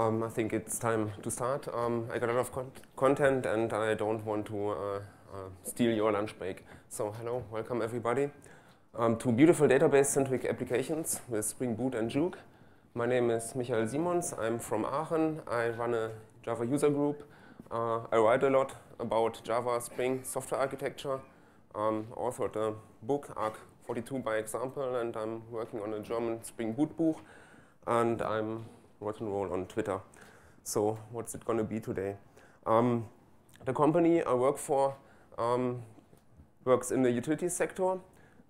Um, I think it's time to start. Um, I got a lot of con content and I don't want to uh, uh, steal your lunch break. So hello, welcome everybody um, to Bootiful database-centric applications with Spring Boot and jOOQ. My name is Michael Simons. I'm from Aachen. I run a Java user group. Uh, I write a lot about Java Spring software architecture. Um, authored a book, Arc 42 by example, and I'm working on a German Spring Boot book. And I'm rock and roll on Twitter. So what's it going to be today? Um, the company I work for um, works in the utility sector.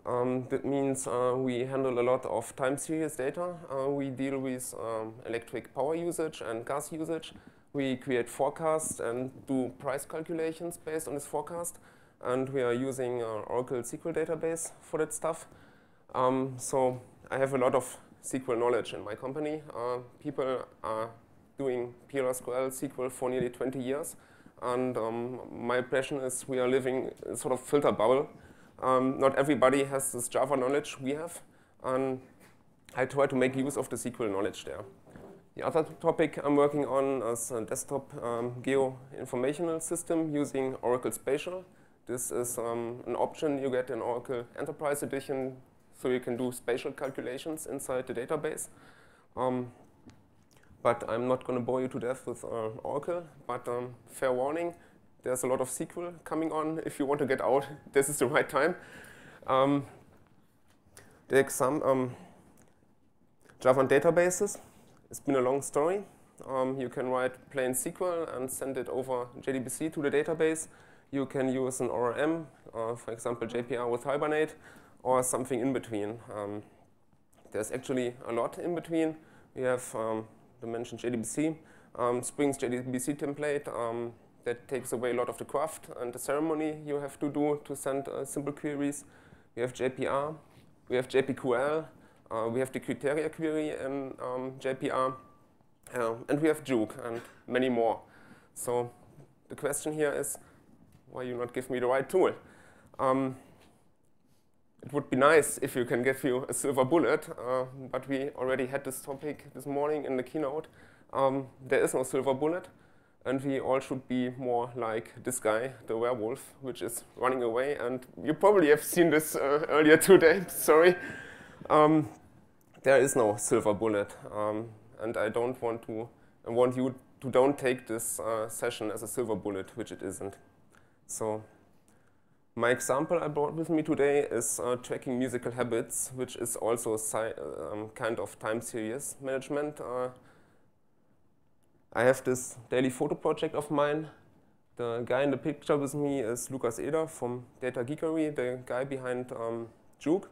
Um, that means uh, we handle a lot of time series data. Uh, we deal with um, electric power usage and gas usage. We create forecasts and do price calculations based on this forecast. And we are using uh, Oracle SQL database for that stuff. Um, so I have a lot of SQL knowledge in my company. Uh, people are doing PLSQL SQL for nearly 20 years. And um, my impression is we are living in sort of filter bubble. Um, not everybody has this Java knowledge we have. And I try to make use of the SQL knowledge there. The other topic I'm working on is a desktop um, geo-informational system using Oracle Spatial. This is um, an option you get in Oracle Enterprise Edition so you can do spatial calculations inside the database. Um, but I'm not going to bore you to death with uh, Oracle, but um, fair warning, there's a lot of SQL coming on. If you want to get out, this is the right time. Um, the exam, um, Java databases, it's been a long story. Um, you can write plain SQL and send it over JDBC to the database. You can use an ORM, uh, for example, JPA with Hibernate, or something in between. Um, there's actually a lot in between. We have um, the mentioned JDBC, um, Spring's JDBC template um, that takes away a lot of the craft and the ceremony you have to do to send uh, simple queries. We have JPA, we have JPQL, uh, we have the criteria query in um, JPA, uh, and we have jOOQ and many more. So the question here is, why you not give me the right tool? It would be nice if you can give you a silver bullet, uh, but we already had this topic this morning in the keynote. Um, there is no silver bullet, and we all should be more like this guy, the werewolf, which is running away. And you probably have seen this uh, earlier today, sorry. Um, there is no silver bullet, um, and I don't want to, I want you to don't take this uh, session as a silver bullet, which it isn't. So my example I brought with me today is uh, tracking musical habits, which is also um, kind of time series management. Uh, I have this daily photo project of mine. The guy in the picture with me is Lukas Eder from Data Geekery, the guy behind um, jOOQ.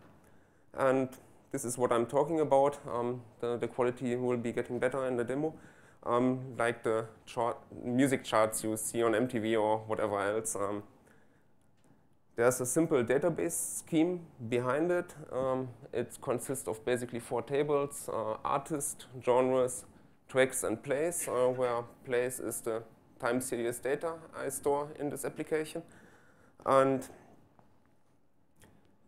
And this is what I'm talking about. Um, the, the, quality will be getting better in the demo. Um, like the chart, music charts you see on MTV or whatever else. Um, there's a simple database scheme behind it. Um, it consists of basically four tables, uh, artist, genres, tracks, and plays, uh, where plays is the time series data I store in this application. And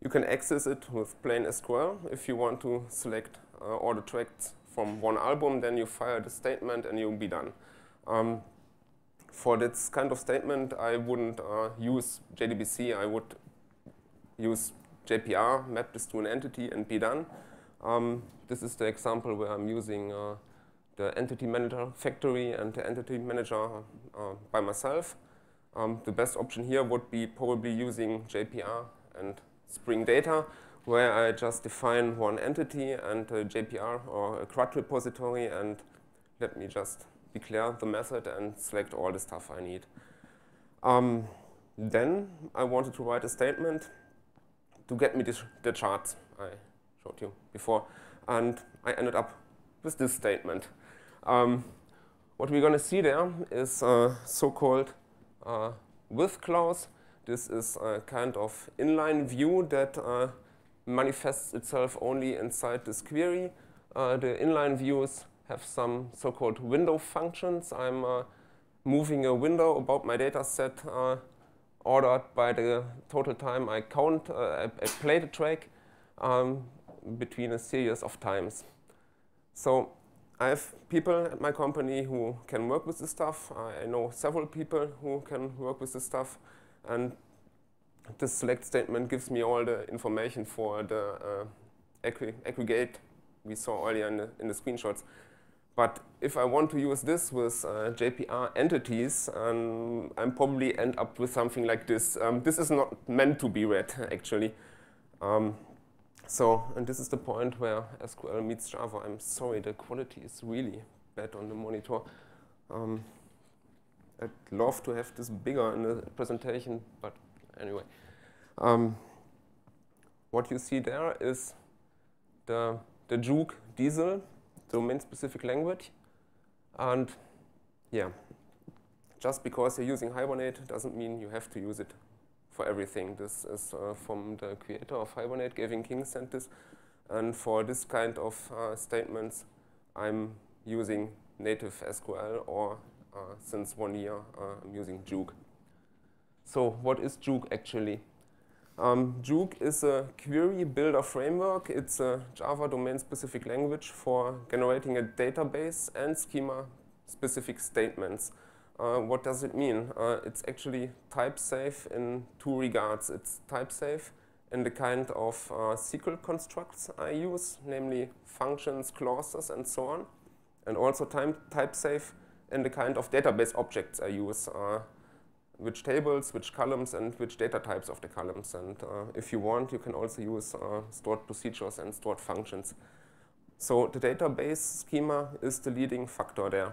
you can access it with plain SQL. If you want to select uh, all the tracks from one album, then you fire the statement and you'll be done. Um, for this kind of statement, I wouldn't uh, use JDBC. I would use JPA, map this to an entity, and be done. Um, this is the example where I'm using uh, the entity manager factory and the entity manager uh, by myself. Um, the best option here would be probably using JPA and Spring Data, where I just define one entity and a JPA or a CRUD repository, and let me just declare the method and select all the stuff I need. Um, then I wanted to write a statement to get me this, the charts I showed you before. And I ended up with this statement. Um, what we're going to see there is a so-called uh, with clause. This is a kind of inline view that uh, manifests itself only inside this query. Uh, the inline views have some so-called window functions. I'm uh, moving a window about my data set uh, ordered by the total time I count, uh, I, I, play the track um, between a series of times. So I have people at my company who can work with this stuff. I know several people who can work with this stuff. And this select statement gives me all the information for the uh, aggregate we saw earlier in the, in the, screenshots. But if I want to use this with uh, JPA entities, um, I'm probably end up with something like this. Um, this is not meant to be read, actually. Um, so, and this is the point where SQL meets Java. I'm sorry, the quality is really bad on the monitor. Um, I'd love to have this bigger in the presentation, but anyway. Um, what you see there is the, the jOOQ DSL domain-specific language. And yeah, just because you're using Hibernate doesn't mean you have to use it for everything. This is uh, from the creator of Hibernate, Gavin King sent this. And for this kind of uh, statements, I'm using native SQL or uh, since one year uh, I'm using jOOQ. So what is jOOQ actually? Um, jOOQ is a query builder framework. It's a Java domain-specific language for generating a database and schema-specific statements. Uh, what does it mean? Uh, it's actually type-safe in two regards. It's type-safe in the kind of uh, SQL constructs I use, namely functions, clauses, and so on, and also type-safe in the kind of database objects I use, uh, which tables, which columns, and which data types of the columns. And uh, if you want, you can also use uh, stored procedures and stored functions. So the database schema is the leading factor there.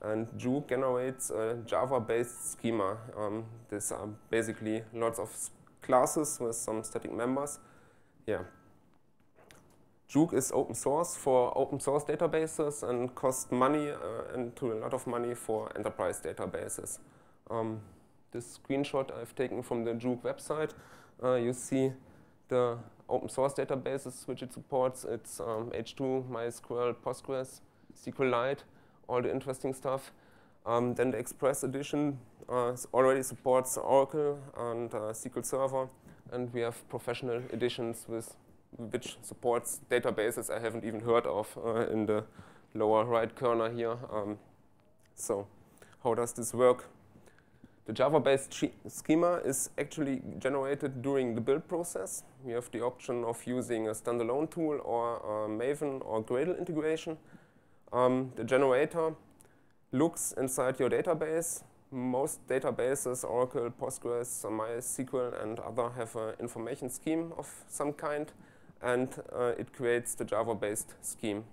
And jOOQ generates a Java-based schema. Um, these are basically lots of classes with some static members. Yeah. jOOQ is open source for open source databases and costs money uh, and to a lot of money for enterprise databases. Um, this screenshot I've taken from the jOOQ website. Uh, you see the open source databases which it supports. It's um, H2, MySQL, Postgres, SQLite, all the interesting stuff. Um, then the Express edition uh, already supports Oracle and uh, SQL Server. And we have professional editions with which supports databases I haven't even heard of uh, in the lower right corner here. Um, so how does this work? The Java-based schema is actually generated during the build process. You have the option of using a standalone tool or Maven or Gradle integration. Um, the generator looks inside your database. Most databases, Oracle, Postgres, MySQL, and other have an information scheme of some kind, and uh, it creates the Java-based scheme.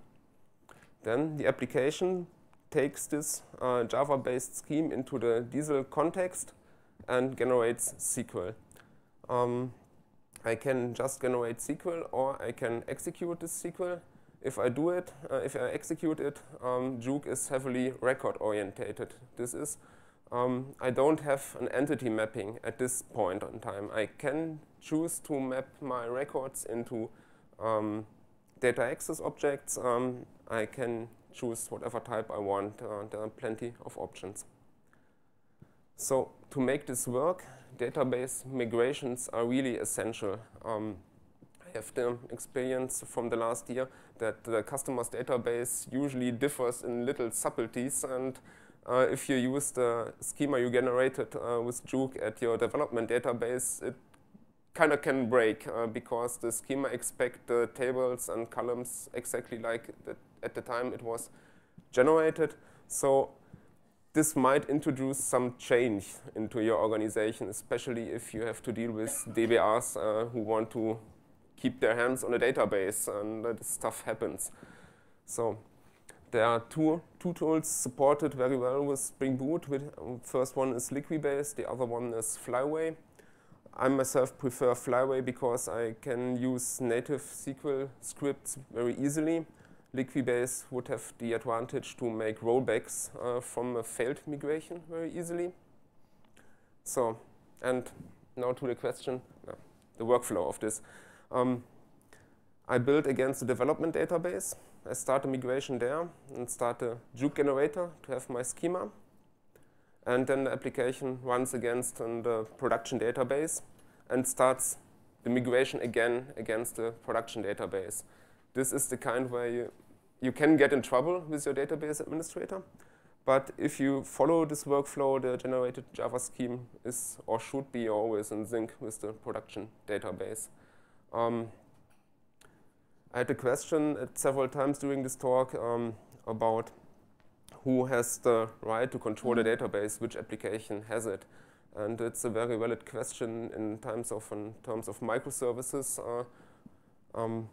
Then the application takes this uh, Java-based scheme into the DSL context and generates SQL. Um, I can just generate SQL or I can execute this SQL. If I do it, uh, if I execute it, um, jOOQ is heavily record orientated. This is, um, I don't have an entity mapping at this point in time. I can choose to map my records into um, data access objects. Um, I can choose whatever type I want. Uh, there are plenty of options. So to make this work, database migrations are really essential. Um, I have the experience from the last year that the customer's database usually differs in little subtleties and uh, if you use the schema you generated uh, with jOOQ at your development database, it kind of can break uh, because the schema expect the tables and columns exactly like the at the time it was generated. So this might introduce some change into your organization, especially if you have to deal with DBAs uh, who want to keep their hands on a database and uh, this stuff happens. So there are two, two tools supported very well with Spring Boot. With, um, first one is Liquibase, the other one is Flyway. I myself prefer Flyway because I can use native SQL scripts very easily. Liquibase would have the advantage to make rollbacks uh, from a failed migration very easily. So, and now to the question, the workflow of this. Um, I build against the development database. I start a migration there and start a jOOQ generator to have my schema. And then the application runs against the production database and starts the migration again against the production database. This is the kind where you you can get in trouble with your database administrator. But if you follow this workflow, the generated Java scheme is or should be always in sync with the production database. Um, I had a question at several times during this talk um, about who has the right to control the mm-hmm. database, which application has it. And it's a very valid question in terms of, in terms of microservices, uh, um,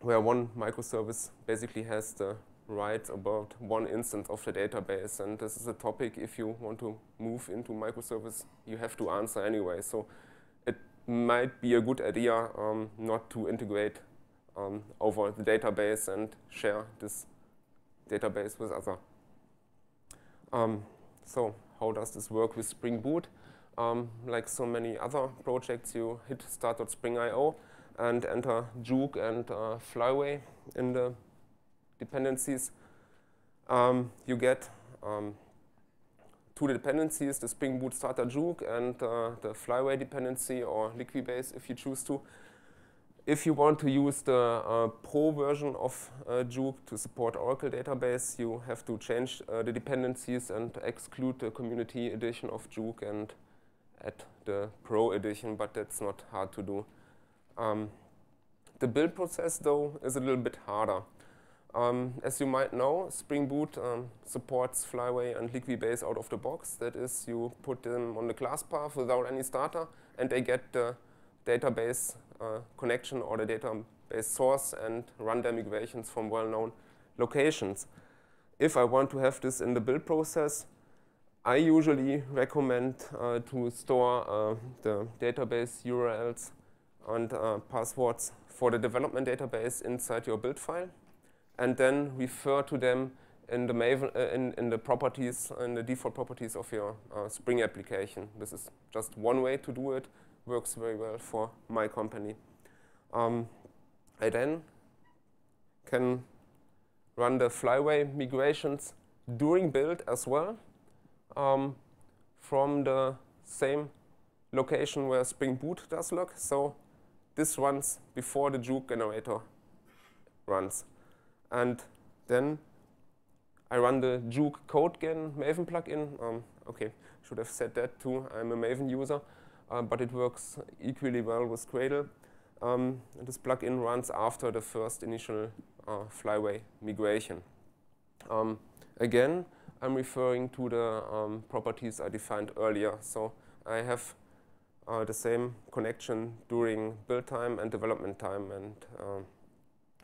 where one microservice basically has the right about one instance of the database. And this is a topic, if you want to move into microservice, you have to answer anyway. So it might be a good idea um, not to integrate um, over the database and share this database with other. Um, so how does this work with Spring Boot? Um, like so many other projects, you hit start.spring.io and enter jOOQ and uh, Flyway in the dependencies. Um, you get um, two dependencies, the Spring Boot starter jOOQ and uh, the Flyway dependency or Liquibase if you choose to. If you want to use the uh, Pro version of uh, jOOQ to support Oracle database, you have to change uh, the dependencies and exclude the community edition of jOOQ and add the Pro edition, but that's not hard to do. Um, the build process, though, is a little bit harder. Um, as you might know, Spring Boot um, supports Flyway and Liquibase out of the box. That is, you put them on the class path without any starter, and they get the database uh, connection or the database source and run their migrations from well-known locations. If I want to have this in the build process, I usually recommend uh, to store uh, the database URLs and uh, passwords for the development database inside your build file and then refer to them in the, Maven, uh, in, in, the properties, in the default properties of your uh, Spring application. This is just one way to do it, works very well for my company. Um, I then can run the Flyway migrations during build as well um, from the same location where Spring Boot does look. So this runs before the jOOQ generator runs. And then I run the jOOQ CodeGen Maven plugin. Um, okay, should have said that too. I'm a Maven user, uh, but it works equally well with Gradle. Um, this plugin runs after the first initial uh, Flyway migration. Um, again, I'm referring to the um, properties I defined earlier. So I have uh, the same connection during build time and development time, and uh,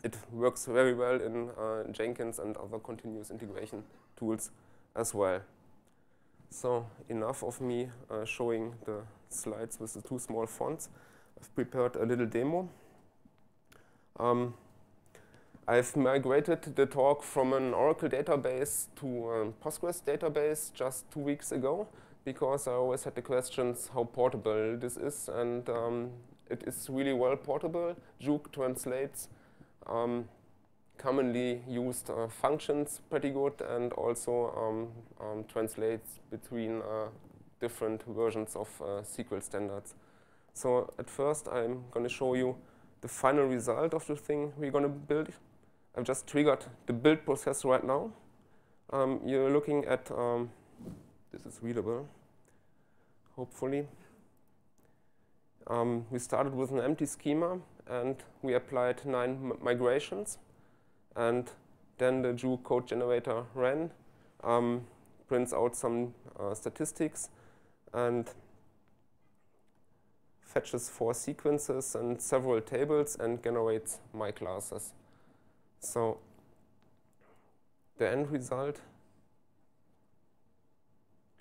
it works very well in uh, Jenkins and other continuous integration tools as well. So enough of me uh, showing the slides with the two small fonts. I've prepared a little demo. Um, I've migrated the talk from an Oracle database to a Postgres database just two weeks ago because I always had the questions how portable this is and um, it is really well portable. jOOQ translates um, commonly used uh, functions pretty good and also um, um, translates between uh, different versions of uh, SQL standards. So at first I'm going to show you the final result of the thing we're going to build. I've just triggered the build process right now. Um, you're looking at, um, this is readable, hopefully. Um, we started with an empty schema and we applied nine migrations. And then the jOOQ code generator ran, um, prints out some uh, statistics, and fetches four sequences and several tables and generates my classes. So the end result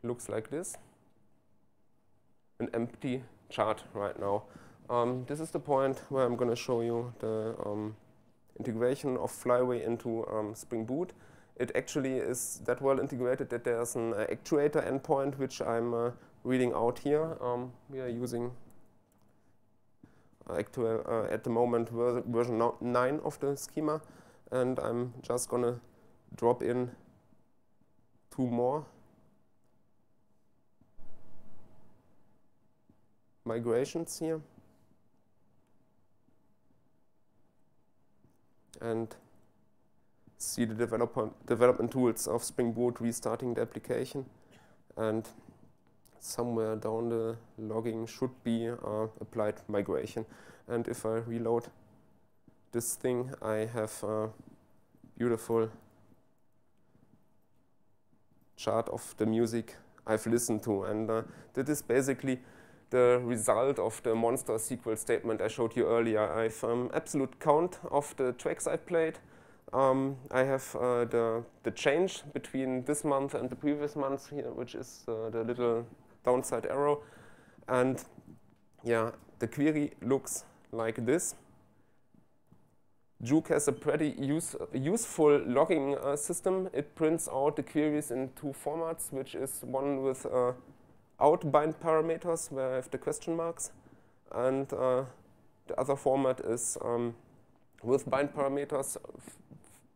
looks like this, an empty chart right now. Um, this is the point where I'm going to show you the um, integration of Flyway into um, Spring Boot. It actually is that well integrated that there's an uh, actuator endpoint which I'm uh, reading out here. Um, we are using uh, actual, uh, at the moment ver version 9 of the schema and I'm just going to drop in two more migrations here. And see the development tools of Spring Boot restarting the application. And somewhere down the logging should be uh, applied migration. And if I reload this thing, I have a beautiful chart of the music I've listened to. And uh, that is basically the result of the monster SQL statement I showed you earlier. I have um, absolute count of the tracks I played. Um, I have uh, the, the change between this month and the previous month here, which is uh, the little downside arrow. And yeah, the query looks like this. Juke has a pretty use, useful logging uh, system. It prints out the queries in two formats, which is one with uh, out bind parameters, where I have the question marks, and uh, the other format is um, with bind parameters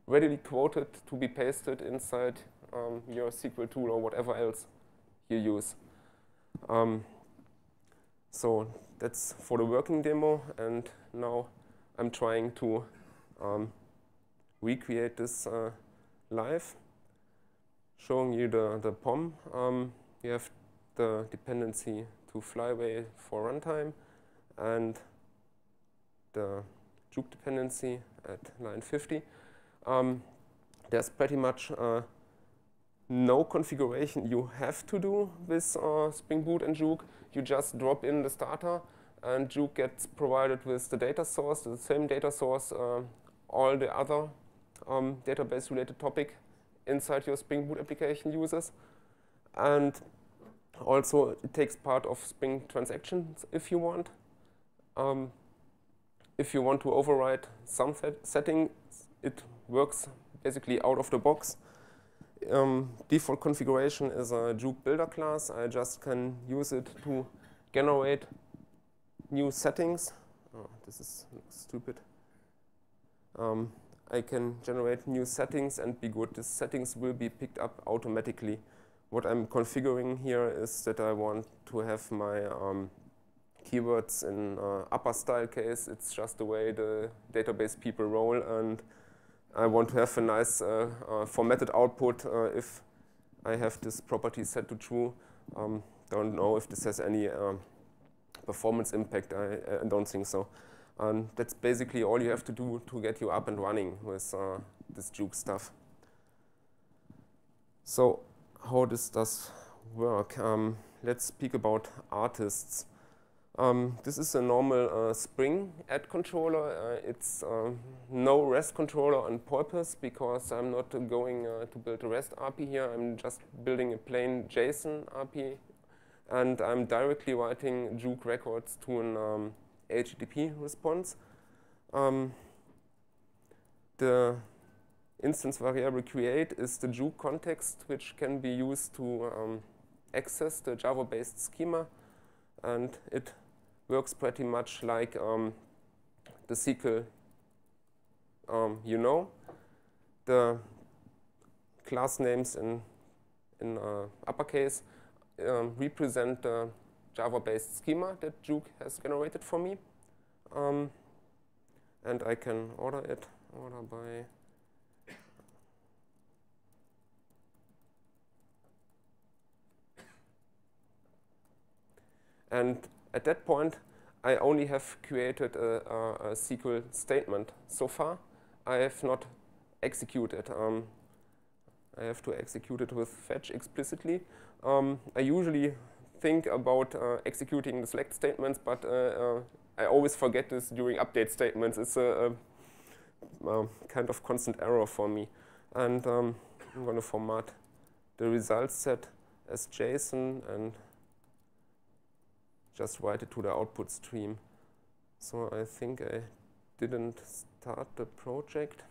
readily quoted to be pasted inside um, your SQL tool or whatever else you use. Um, so that's for the working demo, and now I'm trying to um, recreate this uh, live, showing you the, the POM. Um, you have the dependency to flyway for runtime and the jOOQ dependency at line 50. Um, there's pretty much uh, no configuration you have to do with uh, Spring Boot and jOOQ. You just drop in the starter and jOOQ gets provided with the data source, the same data source uh, all the other um, database related topic inside your Spring Boot application uses. And also it takes part of Spring transactions if you want. Um, if you want to override some setting, it works basically out of the box. Um, default configuration is a jOOQ builder class. I just can use it to generate new settings. Oh, this is stupid um, I can generate new settings and be good. The settings will be picked up automatically. What I'm configuring here is that I want to have my um, keywords in uh, upper style case. It's just the way the database people roll and I want to have a nice uh, uh, formatted output uh, if I have this property set to true. Um, don't know if this has any um, performance impact. I, I don't think so. And that's basically all you have to do to get you up and running with uh, this jOOQ stuff. So how this does work? Um, let's speak about artists. Um, this is a normal uh, Spring ad controller. Uh, it's uh, no REST controller on purpose because I'm not going uh, to build a REST API here. I'm just building a plain JSON API and I'm directly writing jOOQ records to an um, HTTP response. Um, the instance variable create is the jOOQ context, which can be used to um, access the Java-based schema, and it works pretty much like um, the SQL um, you know. The class names in, in uh, uppercase um, represent the Java-based schema that jOOQ has generated for me. Um, and I can order it, order by And at that point, I only have created a, a, a SQL statement so far. I have not executed. Um, I have to execute it with fetch explicitly. Um, I usually think about uh, executing the select statements, but uh, uh, I always forget this during update statements. It's a, a, a kind of constant error for me. And um, I'm going to format the results set as JSON and just write it to the output stream. So I think I didn't start the project.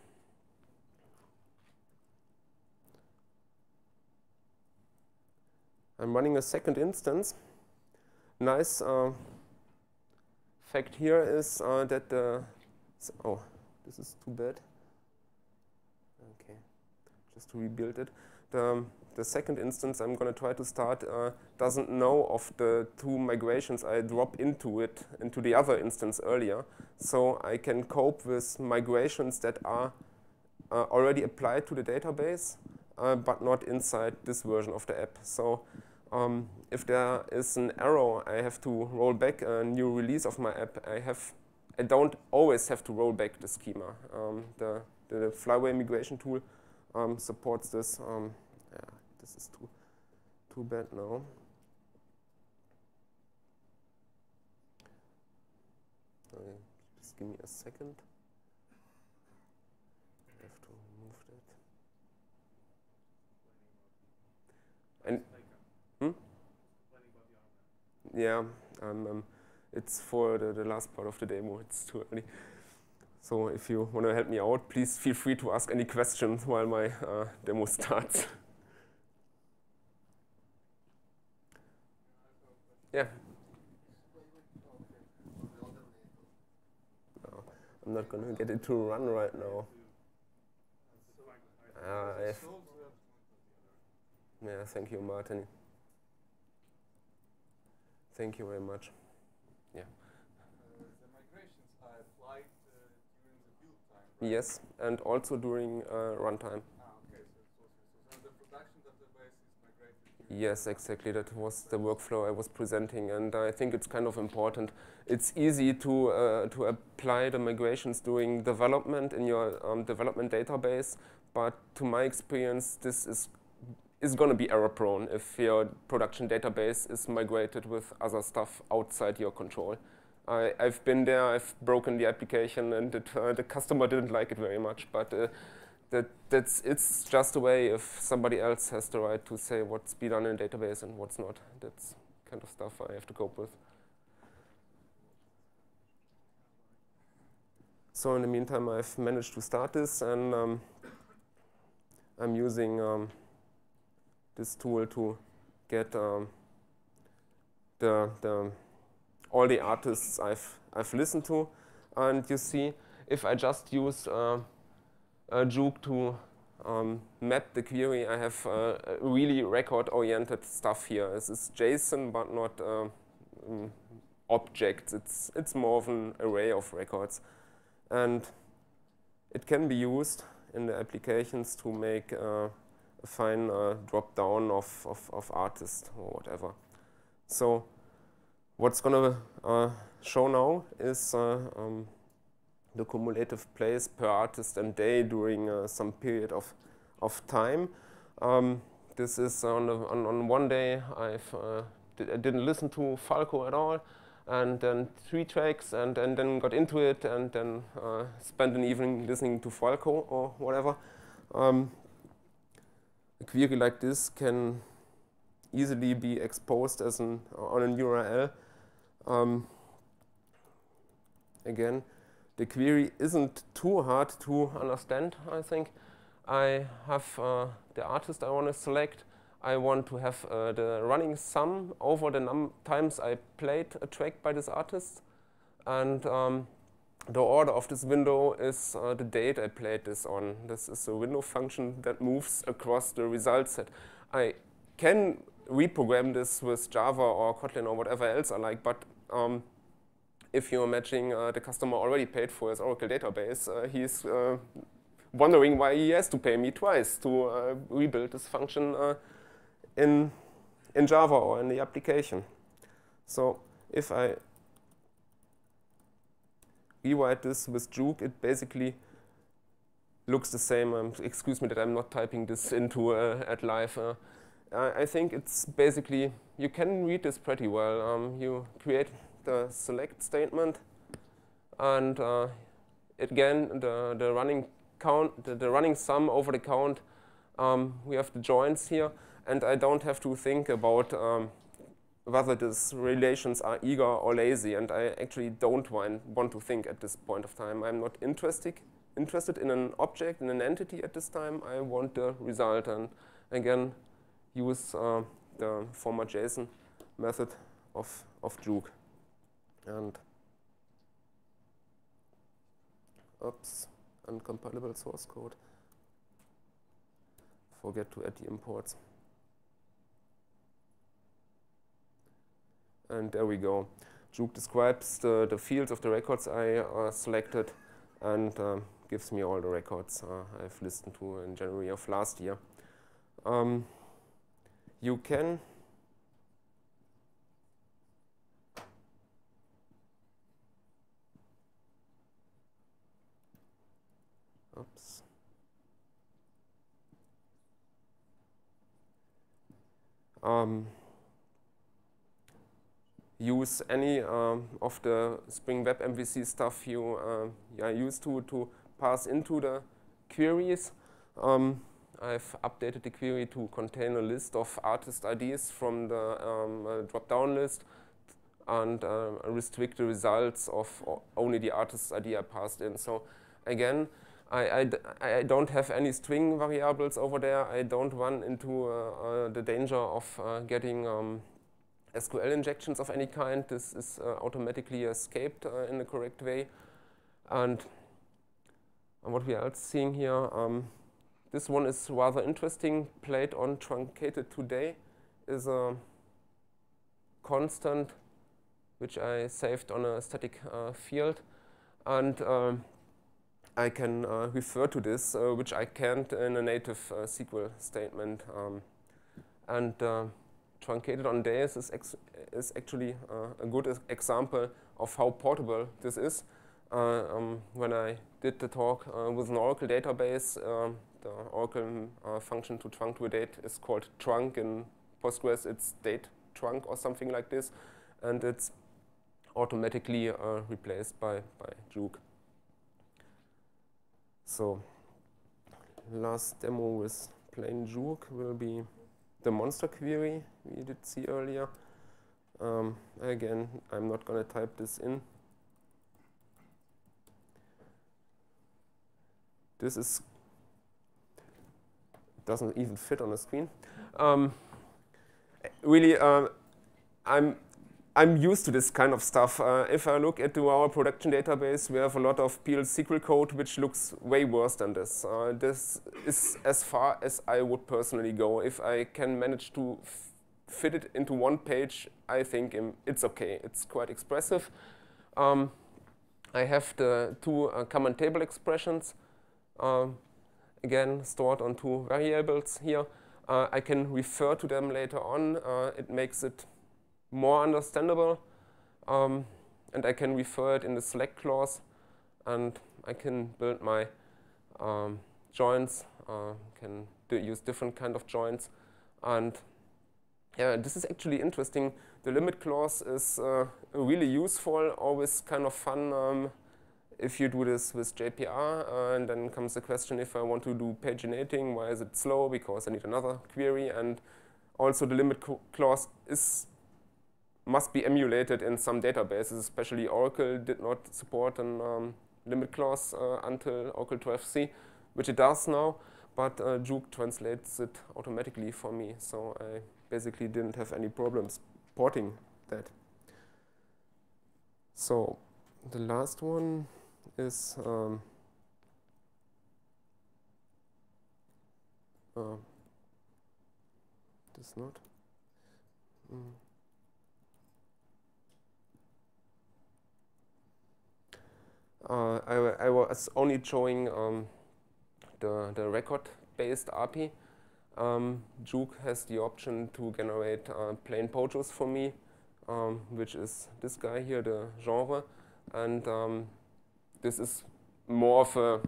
I'm running a second instance. Nice uh, fact here is uh, that the, oh, this is too bad. Okay, just to rebuild it. The, the second instance I'm going to try to start uh, doesn't know of the two migrations I drop into it, into the other instance earlier. So I can cope with migrations that are uh, already applied to the database, uh, but not inside this version of the app. So um, if there is an error, I have to roll back a new release of my app. I have, I don't always have to roll back the schema. Um, the, the Flyway migration tool um, supports this. This is too, too bad now. Just give me a second. I have to move that. And hmm? Yeah, um, um, it's for the, the last part of the demo. It's too early. So if you want to help me out, please feel free to ask any questions while my uh, demo starts. yeah. No, I'm not going to get it to run right now. Uh, yeah, thank you, Martin. Thank you very much. Yeah. Yes, and also during uh, runtime. Ah, okay. So, so, so, the production database is migrated. Yes, exactly. That was the workflow I was presenting, and I think it's kind of important. It's easy to uh, to apply the migrations during development in your um, development database, but to my experience, this is is going to be error prone if your production database is migrated with other stuff outside your control. I, have been there, I've broken the application, and it, uh, the customer didn't like it very much. But uh, that, that's, it's just a way if somebody else has the right to say what's be done in a database and what's not. That's kind of stuff I have to cope with. So in the meantime, I've managed to start this, and um, I'm using um, this tool to get um, the, the all the artists I've, I've listened to. And you see, if I just use uh, jOOQ to um, map the query, I have uh, really record-oriented stuff here. This is JSON, but not uh, um, objects. It's, it's more of an array of records. And it can be used in the applications to make uh, a fine uh, drop-down of, of, of artist or whatever. So What's going to uh, show now is uh, um, the cumulative plays per artist and day during uh, some period of, of time. Um, this is on, on, on, one day I've, uh, I didn't listen to Falco at all and then three tracks and, and then got into it and then uh, spent an evening listening to Falco or whatever. Um, a query like this can easily be exposed as an, on an URL um, again, the query isn't too hard to understand, I think. I have uh, the artist I want to select. I want to have uh, the running sum over the number times I played a track by this artist. And um, the order of this window is uh, the date I played this on. This is a window function that moves across the result set. I can reprogram this with Java or Kotlin or whatever else I like, but um, if you're matching uh, the customer already paid for his Oracle database, uh, he's uh, wondering why he has to pay me twice to uh, rebuild this function uh, in, in Java or in the application. So if I rewrite this with jOOQ, it basically looks the same. Um, excuse me that I'm not typing this into uh, at live. I think it's basically, you can read this pretty well. Um, you create the select statement and uh, again the, the running count, the, the, running sum over the count, um, we have the joins here and I don't have to think about um, whether these relations are eager or lazy and I actually don't want, want to think at this point of time. I'm not interested, interested in an object, in an entity at this time. I want the result and again use uh, the former JSON method of, of jOOQ. And oops, uncompilable source code. Forget to add the imports. And there we go. jOOQ describes the, the fields of the records I uh, selected and um, gives me all the records uh, I've listened to in January of last year. Um, you can oops um, use any um, of the Spring Web MVC stuff you uh, yeah, used to to pass into the queries. Um, I've updated the query to contain a list of artist IDs from the um, uh, drop-down list and uh, restrict the results of only the artist ID I passed in. So again, I, I, I don't have any string variables over there. I don't run into uh, uh the danger of uh, getting um, SQL injections of any kind. This is automatically escaped in the correct way. And what we are seeing here, um, this one is rather interesting. Played on truncated today is a constant which I saved on a static uh, field. And um, I can uh, refer to this, uh, which I can't in a native uh, SQL statement. Um, and uh, truncated on days is, is actually uh, a good example of how portable this is. Um, when I did the talk with an Oracle database, um, the Oracle function to trunk to a date is called trunk. In Postgres, it's date trunk or something like this. And it's automatically uh, replaced by, by jOOQ. So last demo with plain jOOQ will be the monster query we did see earlier. Um, again, I'm not going to type this in. This is doesn't even fit on the screen. Um, really, uh, I'm I'm used to this kind of stuff. Uh, if I look into our production database, we have a lot of PL SQL code which looks way worse than this. Uh, this is as far as I would personally go. If I can manage to fit it into one page, I think it's okay. It's quite expressive. Um, I have the two uh, common table expressions. Um, again stored on two variables here. Uh, I can refer to them later on. Uh, it makes it more understandable. Um, and I can refer it in the select clause. And I can build my um, joins, uh, can use different kind of joins. And yeah, this is actually interesting. The limit clause is uh, really useful, always kind of fun um, if you do this with JPA, uh, and then comes the question if I want to do paginating, why is it slow? Because I need another query, and also the limit clause is must be emulated in some databases, especially Oracle did not support a um, limit clause uh, until Oracle 12c, which it does now, but uh, jOOQ translates it automatically for me, so I basically didn't have any problems porting that. So the last one is um, uh, this not. Mm. Uh, I, I, was only showing um, the, the record-based API. Um, jOOQ has the option to generate uh, plain POJOs for me, um, which is this guy here, the genre. And um, this is more of a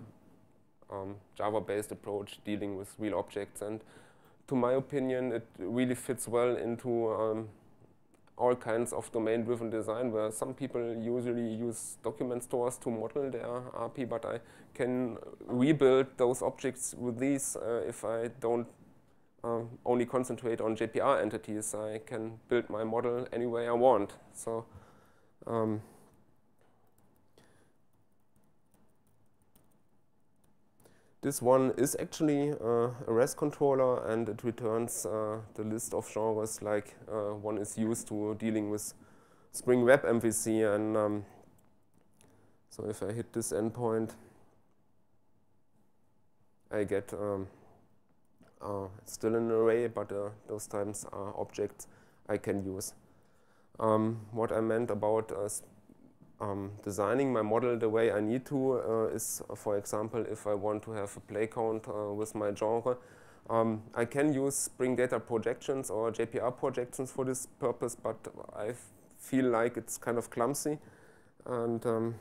um, Java-based approach dealing with real objects. And to my opinion, it really fits well into um, all kinds of domain-driven design, where some people usually use document stores to model their RP, but I can rebuild those objects with these uh, if I don't uh, only concentrate on JPA entities. I can build my model any way I want. So. Um, This one is actually uh, a REST controller and it returns uh, the list of genres like uh, one is used to dealing with Spring Web MVC. And um, so if I hit this endpoint, I get um, uh, still an array, but uh, those times are objects I can use. Um, what I meant about uh, um, designing my model the way I need to uh, is, for example, if I want to have a play count uh, with my genre, um, I can use Spring Data projections or JPA projections for this purpose, but I feel like it's kind of clumsy. And um,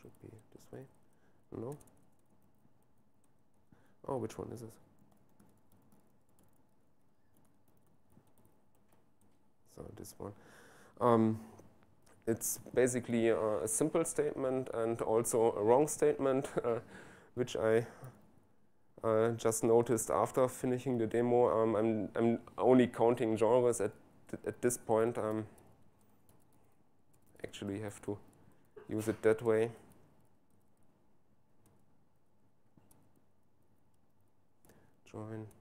should be this way. No. Oh, which one is this? This one. Um, it's basically a simple statement and also a wrong statement, uh, which I uh, just noticed after finishing the demo. Um, I'm, I'm only counting genres at, th at this point. Um, actually have to use it that way. Join.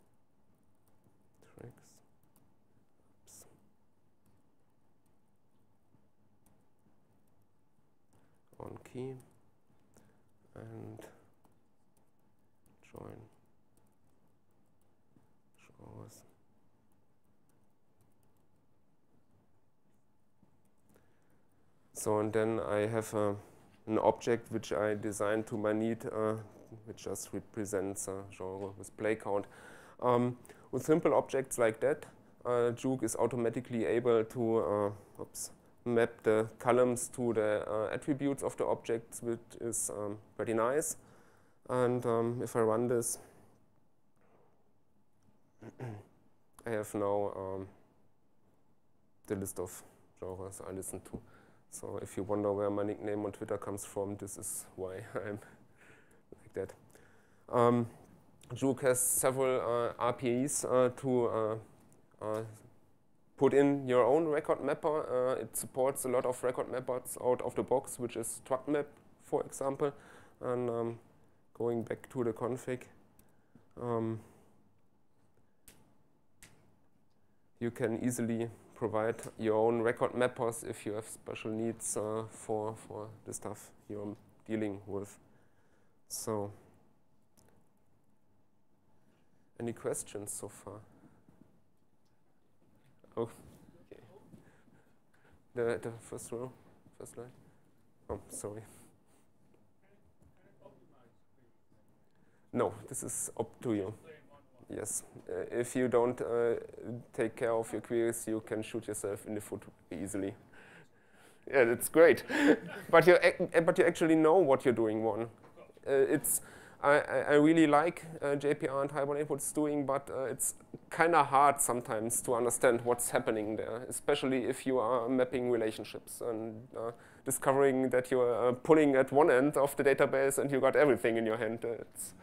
On key and join shows so and then I have a, an object which I designed to my need uh, which just represents a genre with play count. Um, with simple objects like that, uh, jOOQ is automatically able to uh, oops, map the columns to the uh, attributes of the objects, which is um, pretty nice. And um, if I run this, I have now um, the list of genres I listen to. So if you wonder where my nickname on Twitter comes from, this is why I'm like that. Um, jOOQ has several uh, APIs uh, to uh, uh put in your own record mapper. Uh, it supports a lot of record mappers out of the box, which is TruckMap, for example. And um, going back to the config, um, you can easily provide your own record mappers if you have special needs uh, for, for the stuff you're dealing with. So, any questions so far? Oh, okay. The, the first row, first line. Oh, sorry. No, this is up to you. Yes. Uh, if you don't uh, take care of your queries, you can shoot yourself in the foot easily. Yeah, that's great. but you but you actually know what you're doing. One, uh, it's I, I really like uh, JPA and Hibernate what's doing, but uh, it's kind of hard sometimes to understand what's happening there, especially if you are mapping relationships and uh, discovering that you're uh, pulling at one end of the database and you got everything in your hand. it's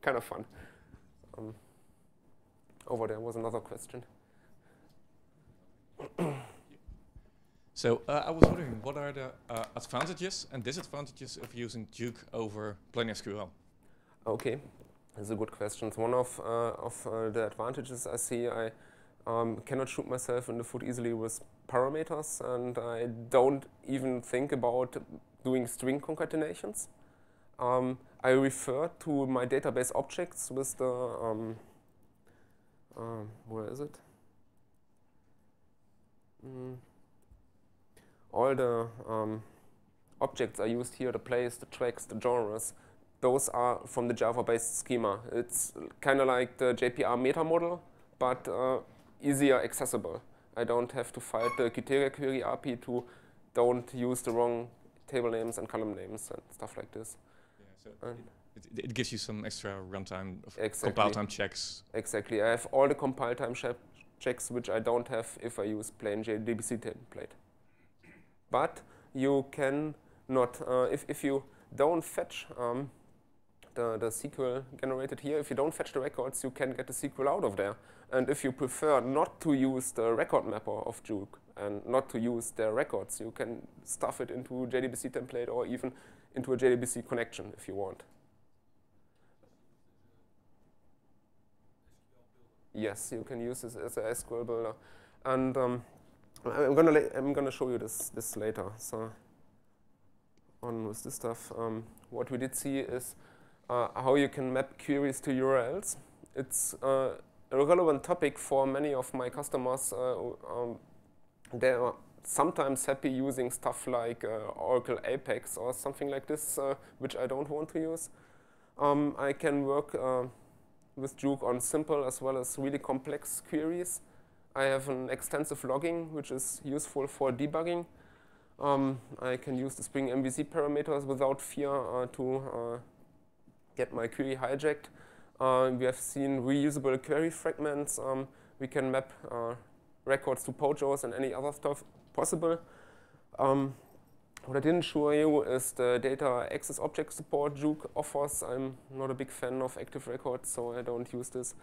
kind of fun. Um, over there was another question. So uh, I was wondering, what are the uh, advantages and disadvantages of using jOOQ over plain SQL? Okay, that's a good question. One of, uh, of uh, the advantages I see, I um, cannot shoot myself in the foot easily with parameters, and I don't even think about doing string concatenations. Um, I refer to my database objects with the, um, uh, where is it? Mm all the um, objects are used here, the plays, the tracks, the genres, those are from the Java-based schema. It's kind of like the JPA meta model, but uh, easier accessible. I don't have to fight the criteria query API to don't use the wrong table names and column names and stuff like this. Yeah, so it, it, gives you some extra runtime of exactly. compile time checks. Exactly. I have all the compile time checks which I don't have if I use plain JDBC template but you can not, uh, if, if you don't fetch um, the, the SQL generated here, if you don't fetch the records, you can get the SQL out of there. And if you prefer not to use the record mapper of jOOQ and not to use their records, you can stuff it into JDBC template or even into a JDBC connection if you want. Yes, you can use this as a SQL builder. And um, I'm gonna I'm gonna show you this this later. So on with this stuff, um, what we did see is uh, how you can map queries to URLs. It's uh, a relevant topic for many of my customers. Uh, um, they are sometimes happy using stuff like uh, Oracle Apex or something like this, uh, which I don't want to use. Um, I can work uh, with jOOQ on simple as well as really complex queries. I have an extensive logging, which is useful for debugging. Um, I can use the Spring MVC parameters without fear uh, to uh, get my query hijacked. Uh, we have seen reusable query fragments. Um, we can map uh, records to POJOs and any other stuff possible. Um, what I didn't show you is the data access object support jOOQ offers. I'm not a big fan of active records, so I don't use this.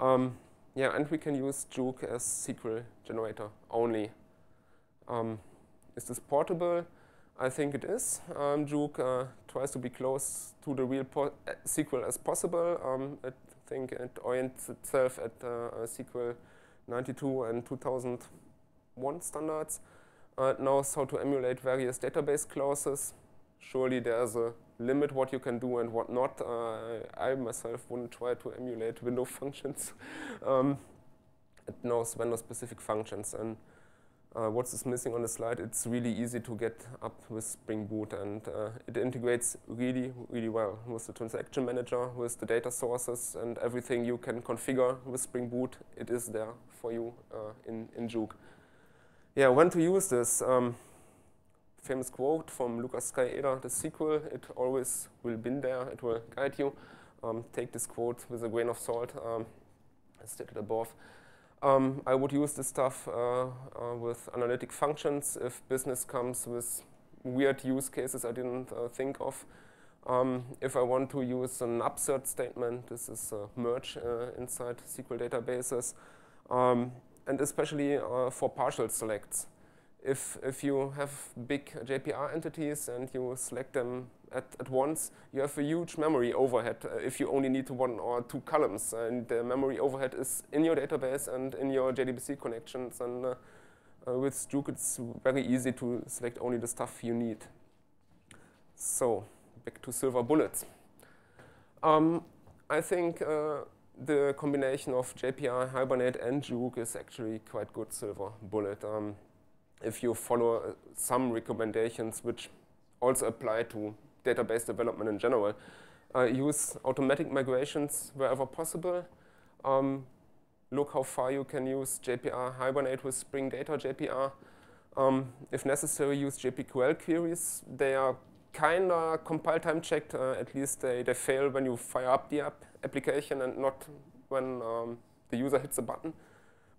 Um, yeah, and we can use jOOQ as SQL generator only. Um, is this portable? I think it is. Um, jOOQ uh, tries to be close to the real uh, SQL as possible. Um, I think it orients itself at uh, SQL 92 and 2001 standards. Uh, knows how to emulate various database clauses. Surely there's a limit what you can do and what not. Uh, I myself wouldn't try to emulate window functions. um, it knows vendor-specific functions and uh, what's is missing on the slide, it's really easy to get up with Spring Boot and uh, it integrates really, really well with the transaction manager, with the data sources and everything you can configure with Spring Boot, it is there for you uh, in, in jOOQ. Yeah, when to use this? Um, famous quote from Lucas Sky-Eder, the SQL, it always will be there, it will guide you. Um, take this quote with a grain of salt, um, stated above. Um, I would use this stuff uh, uh, with analytic functions if business comes with weird use cases I didn't uh, think of. Um, if I want to use an upsert statement, this is a merge uh, inside SQL databases, um, and especially uh, for partial selects if, if you have big JPA entities and you select them at, at once, you have a huge memory overhead uh, if you only need one or two columns. And the memory overhead is in your database and in your JDBC connections. And uh, uh, with jOOQ, it's very easy to select only the stuff you need. So, back to silver bullets. Um, I think uh, the combination of JPA, Hibernate, and jOOQ is actually quite good silver bullet. Um, if you follow uh, some recommendations which also apply to database development in general, uh, use automatic migrations wherever possible. Um, look how far you can use JPA Hibernate with Spring Data JPA. Um, if necessary, use JPQL queries. They are kind of compile time checked. Uh, at least they, they fail when you fire up the app application and not when um, the user hits a button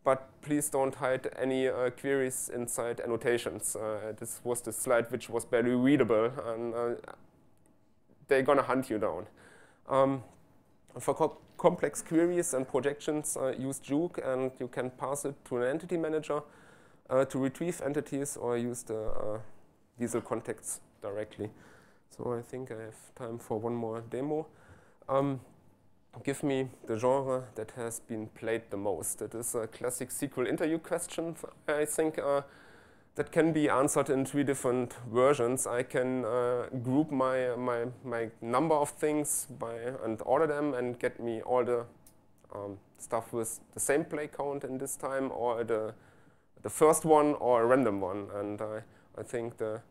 but please don't hide any uh, queries inside annotations. Uh, this was the slide which was barely readable, and uh, they're gonna hunt you down. Um, for co complex queries and projections, uh, use jOOQ, and you can pass it to an entity manager uh, to retrieve entities or use the uh, DSL contexts directly. So I think I have time for one more demo. Um, give me the genre that has been played the most. It is a classic SQL interview question, I think, uh, that can be answered in three different versions. I can uh, group my, my, my number of things by and order them and get me all the um, stuff with the same play count in this time, or the, the first one, or a random one. And I, I think the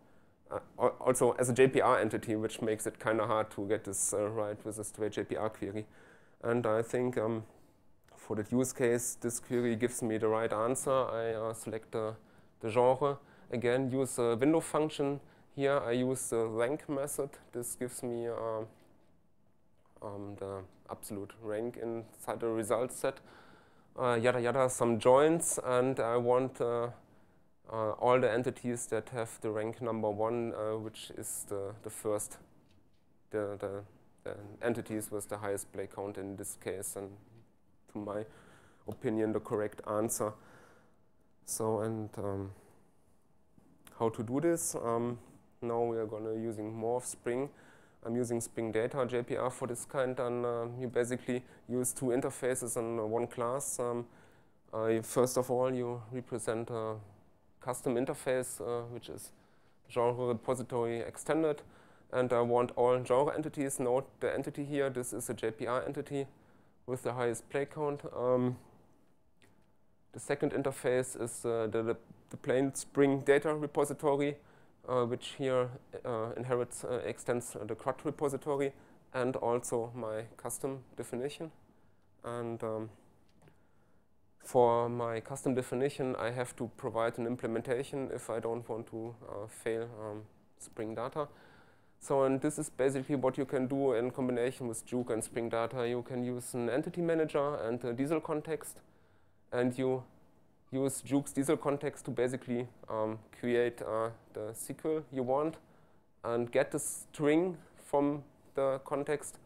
uh, also as a JPA entity, which makes it kind of hard to get this uh, right with a straight JPA query. And I think um, for that use case, this query gives me the right answer. I uh, select the, the genre. Again, use a window function. Here I use the rank method. This gives me uh, um, the absolute rank inside the result set. Uh, yada yada, some joins, and I want uh, uh, all the entities that have the rank number one, uh, which is the, the first, the, the entities with the highest play count in this case, and to my opinion, the correct answer. So, and um, how to do this? Um, now we are gonna using more of Spring. I'm using Spring Data JPA for this kind, and uh, you basically use two interfaces in uh, one class. Um, uh, first of all, you represent a custom interface, uh, which is genre repository extended and I want all genre entities. Note the entity here, this is a JPA entity. with the highest play count. Um, the second interface is uh, the, the, the, plain Spring data repository, uh, which here uh, inherits, uh, extends the CRUD repository, and also my custom definition. And um, for my custom definition, I have to provide an implementation if I don't want to uh, fail um, Spring Data. So, and this is basically what you can do in combination with jOOQ and Spring Data. You can use an entity manager and a DSL context, and you use jOOQ's DSL context to basically um, create uh, the SQL you want and get the string from the context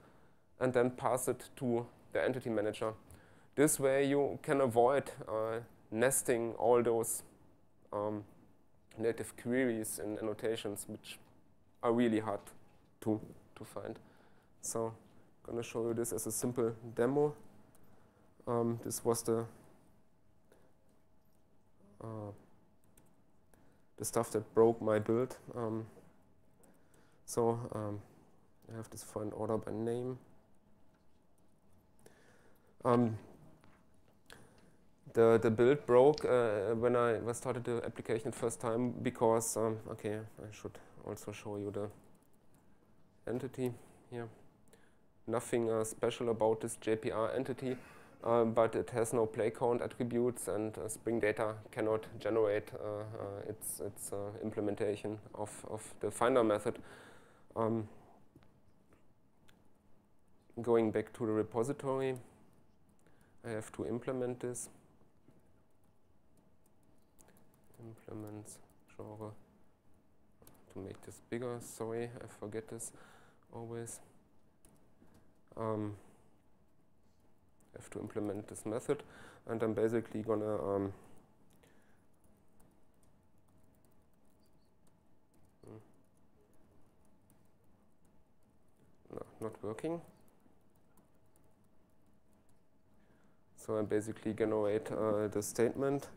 and then pass it to the entity manager. This way you can avoid uh, nesting all those um, native queries and annotations which are really hard to, to find. So I'm going to show you this as a simple demo. Um, this was the uh, the stuff that broke my build. Um, so um, I have this find order by name. Um, the the build broke uh, when I started the application the first time because um, okay I should also show you the entity here. Nothing uh, special about this JPA entity, uh, but it has no play count attributes and uh, Spring Data cannot generate uh, uh, its, its uh, implementation of, of the finder method. Um, going back to the repository, I have to implement this. Implements genre to make this bigger. Sorry, I forget this always. Um, have to implement this method, and I'm basically gonna um, hmm. no, not working. So I basically generate uh, the statement.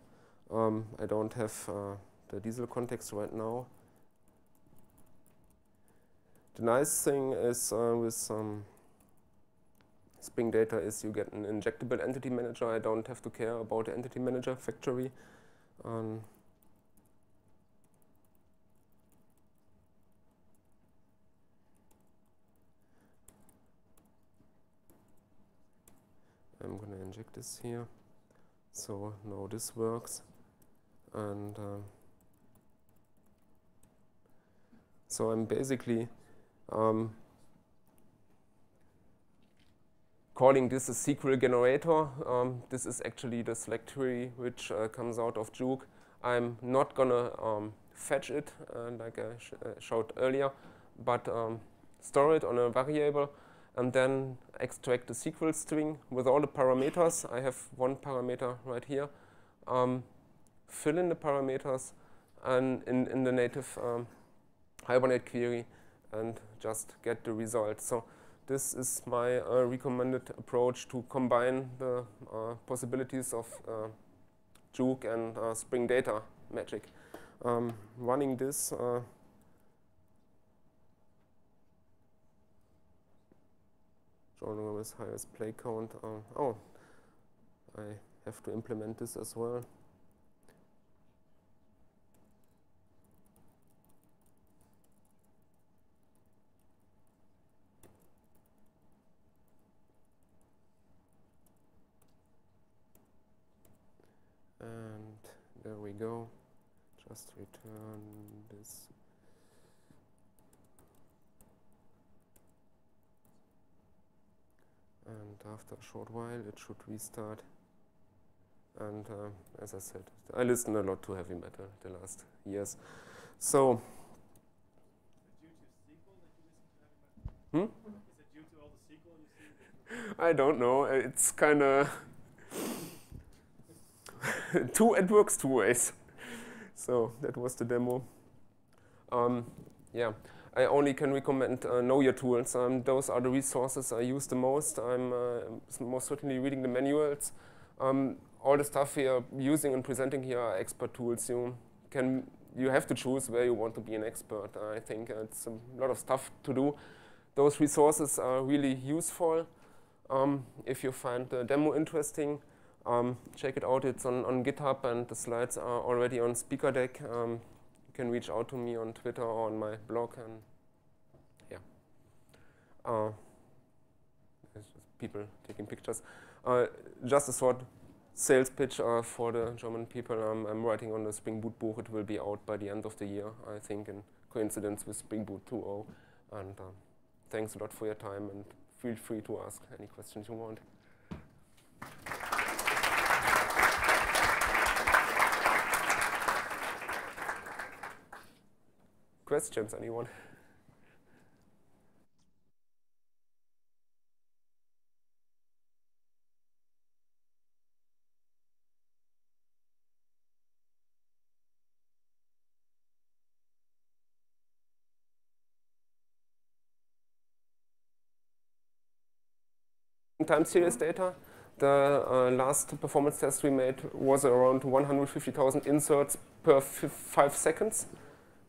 Um, I don't have uh, the DSL context right now. The nice thing is uh, with um, Spring Data is you get an injectable entity manager. I don't have to care about the entity manager factory. Um, I'm going to inject this here. So now this works. And uh, so I'm basically um, calling this a SQL generator. Um, this is actually the select query which uh, comes out of jOOQ. I'm not gonna um, fetch it uh, like I sh uh, showed earlier, but um, store it on a variable and then extract the SQL string with all the parameters. I have one parameter right here. Um, fill in the parameters and in, in the native um, Hibernate query and just get the result. So this is my uh, recommended approach to combine the uh, possibilities of uh, jOOQ and uh, Spring Data magic. Um, running this uh, genre with highest play count. Uh, oh, I have to implement this as well. there we go just return this and after a short while it should restart and uh, as I said I listen a lot to heavy metal the last years so Hmm? Is it due to all the sequel? I don't know. It's kind of two, it works two ways. So that was the demo. Um, yeah, I only can recommend uh, know your tools. Um, those are the resources I use the most. I'm uh, most certainly reading the manuals. Um, all the stuff we are using and presenting here are expert tools. You can you have to choose where you want to be an expert. I think it's a lot of stuff to do. Those resources are really useful. Um, if you find the demo interesting, um, check it out. It's on, on GitHub and the slides are already on SpeakerDeck. Um, you can reach out to me on Twitter or on my blog and yeah. Uh, people taking pictures. Uh, just a short sales pitch uh, for the German people. Um, I'm writing on the Spring Boot book. It will be out by the end of the year, I think, in coincidence with Spring Boot 2.0. And uh, thanks a lot for your time and feel free to ask any questions you want. Questions, anyone? time series data. The uh, last performance test we made was around 150,000 inserts per five seconds.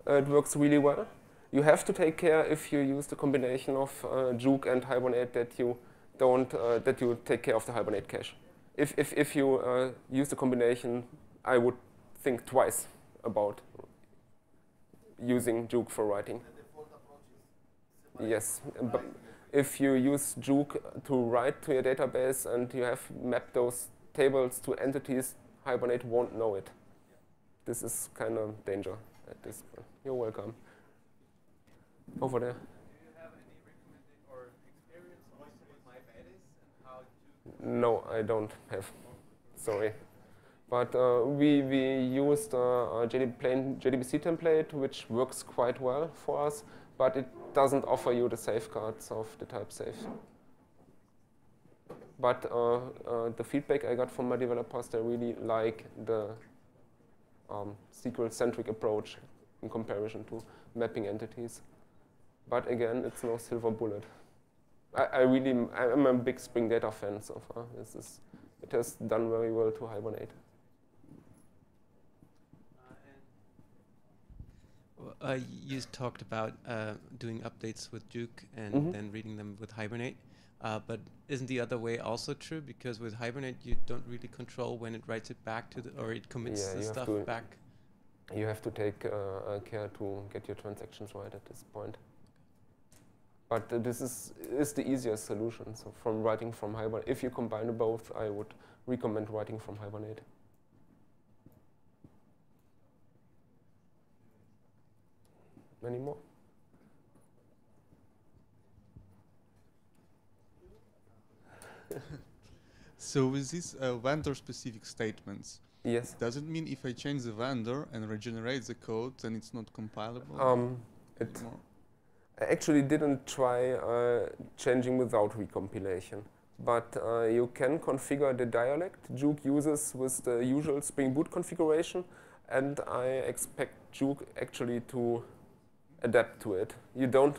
Uh, it works really well. You have to take care if you use the combination of uh, jOOQ and Hibernate that you don't uh, that you take care of the Hibernate cache. If if if you uh, use the combination, I would think twice about using jOOQ for writing. Yes, but if you use jOOQ to write to your database and you have mapped those tables to entities, Hibernate won't know it. This is kind of danger at this point. You're welcome. Over there. No, I don't have. Sorry. But uh, we, we used uh, a plain JDBC template, which works quite well for us but it doesn't offer you the safeguards of the type safe. But uh, uh, the feedback I got from my developers, they really like the um, SQL-centric approach in comparison to mapping entities. But again, it's no silver bullet. I, I really, I'm a big Spring Data fan so far. This is, it has done very well to Hibernate. Uh, you talked about uh, doing updates with jOOQ and mm -hmm. then reading them with Hibernate. Uh, but isn't the other way also true? Because with Hibernate, you don't really control when it writes it back to the, or it commits yeah, the stuff back. You have to take uh, care to get your transactions right at this point. But uh, this is, is the easiest solution. So from writing from Hibernate, if you combine both, I would recommend writing from Hibernate. Any more? so with these uh, vendor-specific statements, yes, does it mean if I change the vendor and regenerate the code, then it's not compilable? Um, it I actually didn't try uh, changing without recompilation, but uh, you can configure the dialect jOOQ uses with the usual Spring Boot configuration, and I expect jOOQ actually to adapt to it. You don't,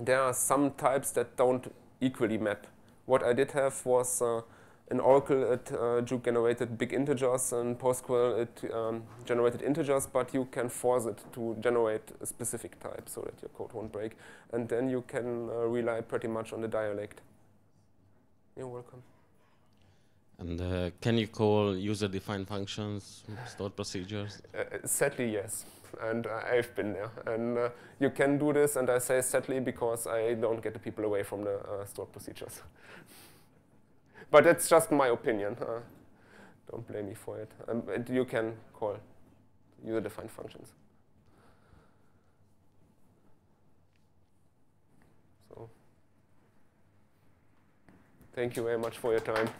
there are some types that don't equally map. What I did have was uh, in Oracle it uh, generated big integers, and PostgreSQL it um, generated integers, but you can force it to generate a specific type so that your code won't break. And then you can uh, rely pretty much on the dialect. You're welcome. And uh, can you call user-defined functions, stored procedures? Uh, sadly, yes and uh, I've been there. And uh, you can do this, and I say sadly because I don't get the people away from the uh, stored procedures. but it's just my opinion. don't blame me for it. Um, you can call user-defined functions. So, thank you very much for your time.